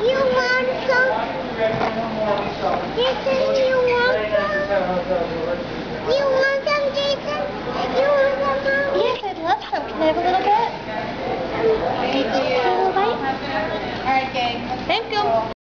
You want some? Jason, you want some? You want some, Jason? You want some, Mom? Yes, I'd love some. Can I have a little bit? Thank you. All right, gang. Thank you.